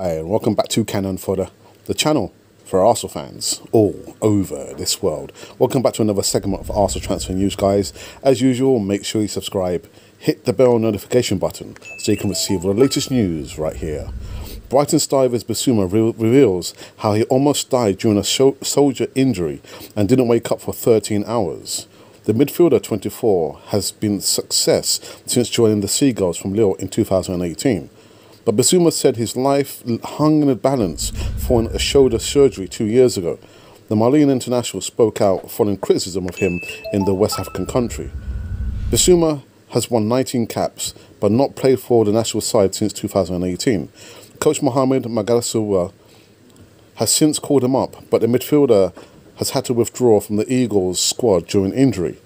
Hi, and welcome back to Cannon Fodder, the channel for Arsenal fans all over this world. Welcome back to another segment of Arsenal transfer news, guys. As usual, make sure you subscribe, hit the bell notification button so you can receive the latest news right here. Brighton Stivers Bissouma re reveals how he almost died during a soldier injury and didn't wake up for 13 hours. The midfielder 24 has been success since joining the Seagulls from Lille in 2018. But Bissouma said his life hung in a balance following a shoulder surgery two years ago. The Malian international spoke out following criticism of him in the West African country. Bissouma has won 19 caps, but not played for the national side since 2018. Coach Mohamed Magassouba has since called him up, but the midfielder has had to withdraw from the Eagles squad during injury.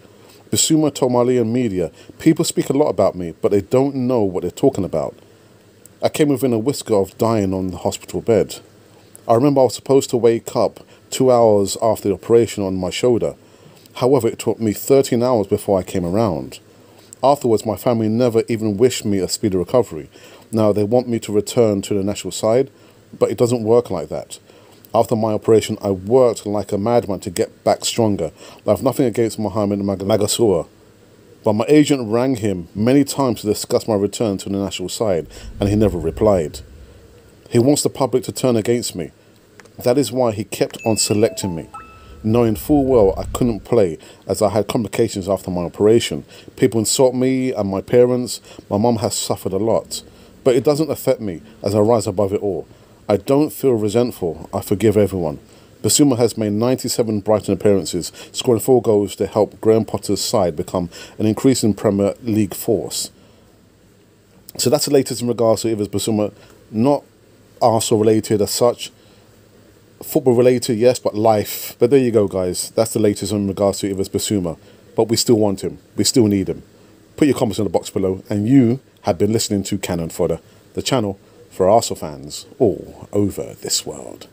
Bissouma told Malian media, People speak a lot about me, but they don't know what they're talking about. I came within a whisker of dying on the hospital bed. I remember I was supposed to wake up two hours after the operation on my shoulder. However, it took me 13 hours before I came around. Afterwards, my family never even wished me a speedy recovery. Now, they want me to return to the national side, but it doesn't work like that. After my operation, I worked like a madman to get back stronger. I have nothing against Mohamed Magassouba but my agent rang him many times to discuss my return to the national side, and he never replied. He wants the public to turn against me. That is why he kept on selecting me, knowing full well I couldn't play as I had complications after my operation. People insult me and my parents. My mum has suffered a lot. But it doesn't affect me as I rise above it all. I don't feel resentful. I forgive everyone. Bissouma has made 97 Brighton appearances, scoring four goals to help Graham Potter's side become an increasing Premier League force. So that's the latest in regards to Yves Bissouma. Not Arsenal related as such. Football related, yes, but life. But there you go, guys. That's the latest in regards to Yves Bissouma. But we still want him. We still need him. Put your comments in the box below. And you have been listening to Cannon Fodder, the channel for Arsenal fans all over this world.